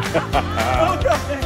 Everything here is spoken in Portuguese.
Vamos pra frente.